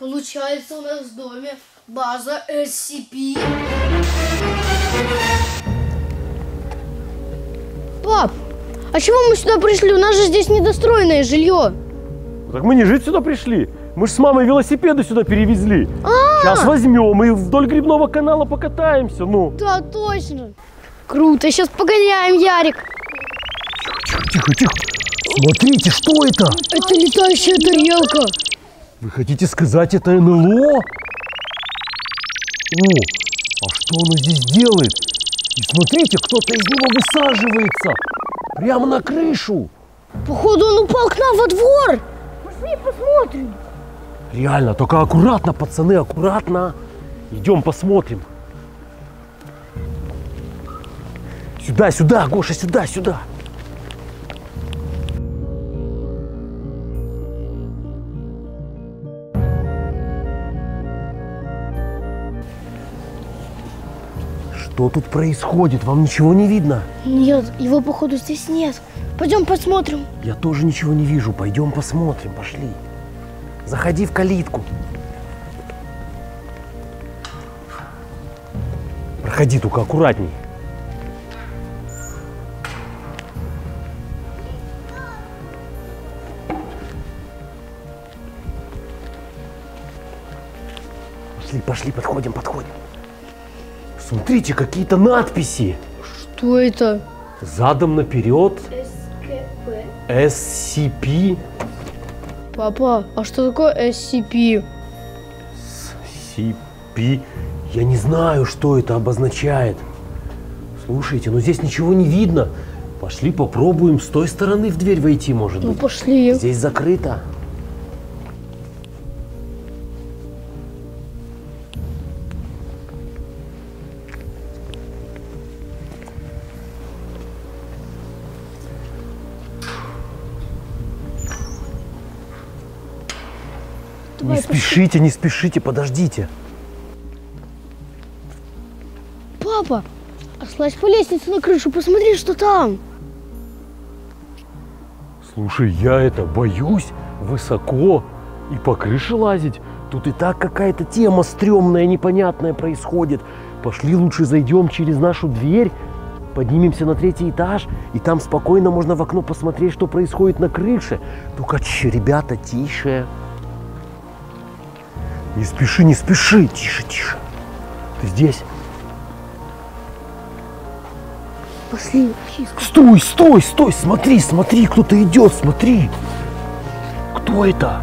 Получается, у нас в доме база SCP. Пап, а чего мы сюда пришли? У нас же здесь недостроенное жилье. Так мы не жить сюда пришли. Мы же с мамой велосипеды сюда перевезли. Сейчас возьмем и вдоль грибного канала покатаемся. Ну. Да, точно. Круто, сейчас погоняем, Ярик. Тихо, тихо. Смотрите, что это? Это летающая тарелка. Вы хотите сказать, это НЛО? О, а что оно здесь делает? И смотрите, кто-то из него высаживается. Прямо на крышу. Походу, он упал к нам во двор. Пошли посмотрим. Реально, только аккуратно, пацаны, аккуратно. Идем посмотрим. Сюда, сюда, Гоша, сюда, сюда. Что тут происходит? Вам ничего не видно? Нет, его, походу, здесь нет. Пойдем посмотрим. Я тоже ничего не вижу. Пойдем посмотрим, пошли. Заходи в калитку. Проходи только аккуратней. Пошли, пошли, подходим, подходим. Смотрите, какие-то надписи. Что это? Задом наперед. SCP. Папа, а что такое SCP? CP. Я не знаю, что это обозначает. Слушайте, но здесь ничего не видно. Пошли попробуем с той стороны в дверь войти, может Ну, быть. пошли. Здесь закрыто. Спешите, не спешите, подождите. Папа, слазь по лестнице на крышу, посмотри, что там. Слушай, я это боюсь высоко и по крыше лазить. Тут и так какая-то тема стрёмная, непонятная происходит. Пошли лучше зайдем через нашу дверь, поднимемся на третий этаж, и там спокойно можно в окно посмотреть, что происходит на крыше. Только, ребята, тише. Не спеши, не спеши, тише, тише. Ты здесь? Пошли. Стой, стой, стой, смотри, смотри, кто-то идет, смотри. Кто это?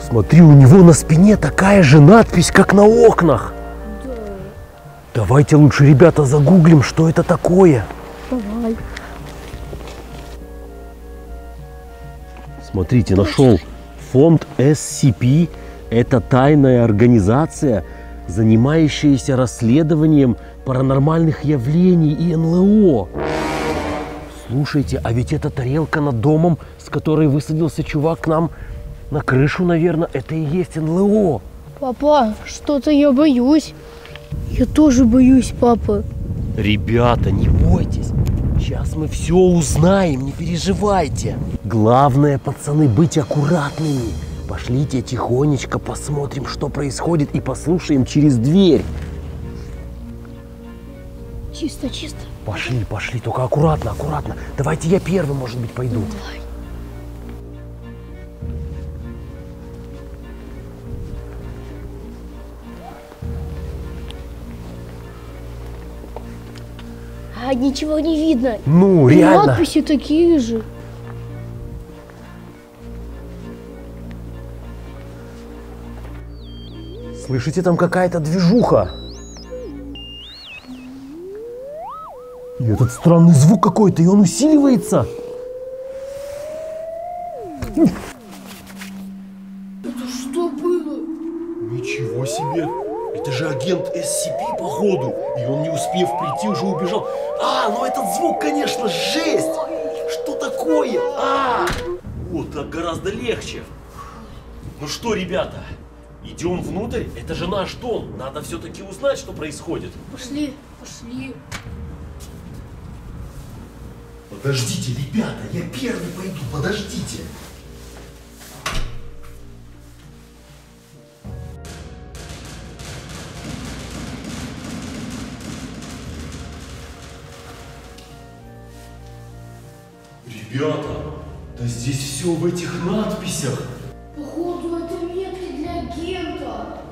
Смотри, у него на спине такая же надпись, как на окнах. Давайте лучше, ребята, загуглим, что это такое. Давай. Смотрите, нашел. Фонд SCP – это тайная организация, занимающаяся расследованием паранормальных явлений и НЛО. Слушайте, а ведь эта тарелка над домом, с которой высадился чувак к нам на крышу, наверное, это и есть НЛО. Папа, что-то я боюсь. Я тоже боюсь, папа. Ребята, не бойтесь. Сейчас мы все узнаем, не переживайте. Главное, пацаны, быть аккуратными. Пошлите тихонечко посмотрим, что происходит, и послушаем через дверь. Чисто, чисто. Пошли, пошли, только аккуратно, аккуратно. Давайте я первый, может быть, пойду. Давай. А ничего не видно. Ну, И реально. надписи такие же. Слышите, там какая-то движуха. И этот странный звук какой-то, и он усиливается. Это же агент SCP, походу. И он, не успев прийти, уже убежал. А, ну этот звук, конечно, жесть! Что такое? А! Вот, так гораздо легче. Ну что, ребята, идем внутрь? Это же наш дом. Надо все-таки узнать, что происходит. Пошли, пошли. Подождите, ребята, я первый пойду, подождите. Ребята, да здесь все в этих надписях. Походу, это метки для агента.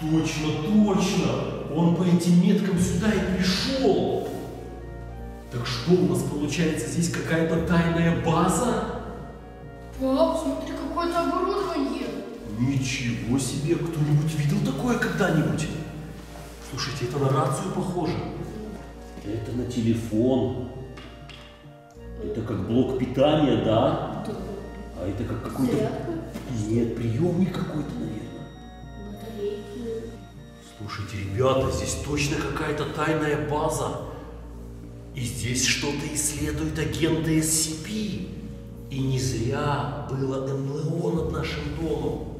Точно, точно! Он по этим меткам сюда и пришел! Так что у нас получается здесь какая-то тайная база? Пап, смотри, какое-то оборудование. Ничего себе! Кто-нибудь видел такое когда-нибудь? Слушайте, это на рацию похоже. Это на телефон. Это как блок питания, да? А это как какой-то... Нет, приемник какой-то, наверное. Батарейки. Слушайте, ребята, здесь точно какая-то тайная база. И здесь что-то исследуют агенты SCP. И не зря было НЛО над нашим домом.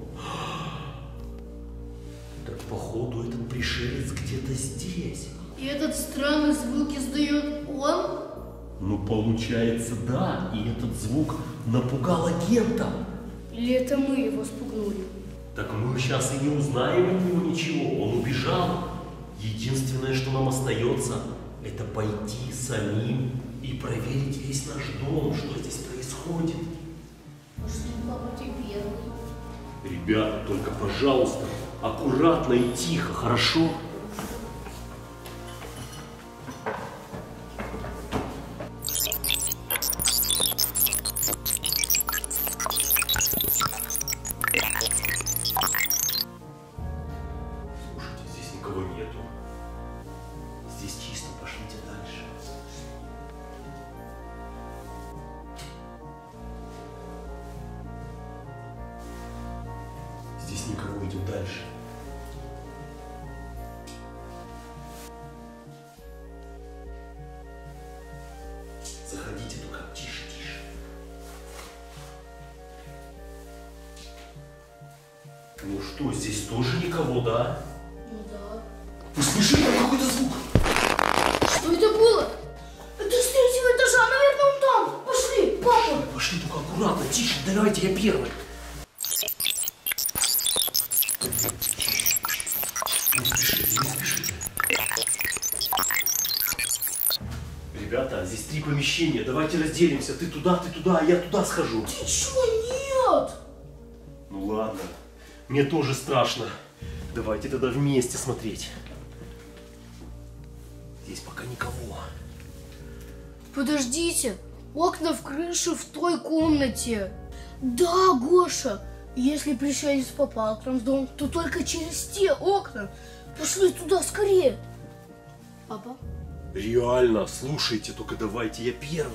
Так походу этот пришелец где-то здесь. И этот странный звук издает он? Ну получается да, и этот звук напугал агента. Или это мы его спугнули? Так мы сейчас и не узнаем от него ничего. Он убежал. Единственное, что нам остается, это пойти самим и проверить весь наш дом, что здесь происходит. Пошли, папа, ты первый. Ребята, только, пожалуйста, аккуратно и тихо, хорошо? Здесь никого, идем дальше. Заходите только тише, тише. Ну что, здесь тоже никого, да? Ну да. Вы слышали там какой-то звук? Что это было? Это с третьего этажа, наверное, он там. Пошли, папа. Пошли только аккуратно, тише, давайте я первый. Помещения, давайте разделимся. Ты туда, ты туда, а я туда схожу. Ты чего? Нет. Ну ладно, мне тоже страшно. Давайте тогда вместе смотреть. Здесь пока никого. Подождите, окна в крыше в той комнате. Да, Гоша, если пришелец попал к нам в дом, то только через те окна. Пошли туда скорее. Папа? Реально, слушайте, только давайте я первый.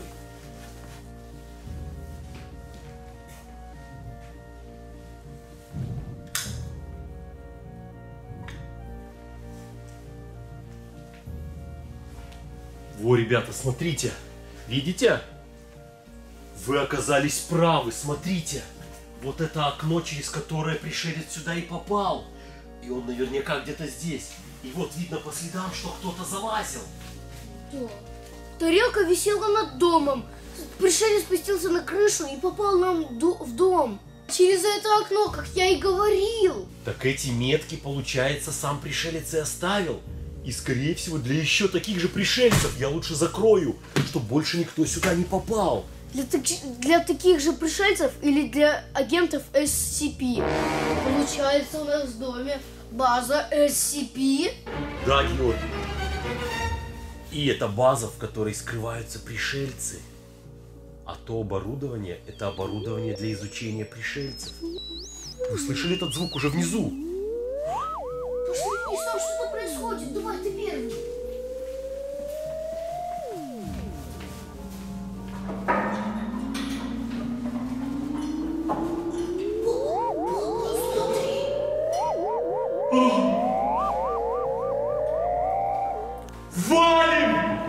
Во, ребята, смотрите. Видите? Вы оказались правы, смотрите. Вот это окно, через которое пришелец сюда и попал. И он наверняка где-то здесь. И вот видно по следам, что кто-то залазил. Тарелка висела над домом. Пришелец спустился на крышу и попал нам в дом. Через это окно, как я и говорил. Так эти метки, получается, сам пришелец и оставил. И, скорее всего, для еще таких же пришельцев я лучше закрою, чтобы больше никто сюда не попал. Для, таки- для таких же пришельцев или для агентов SCP. Получается, у нас в доме база SCP. Да, Георгий. И это база, в которой скрываются пришельцы. А то оборудование – это оборудование для изучения пришельцев. Вы слышали этот звук уже внизу? Валим!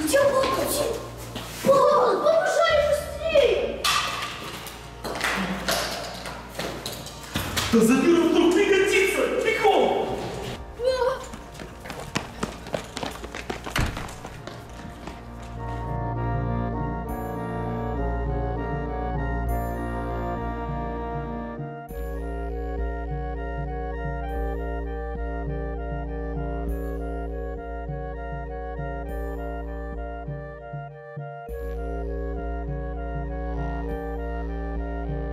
Где папа? Папа, побежали быстрее! Да заберу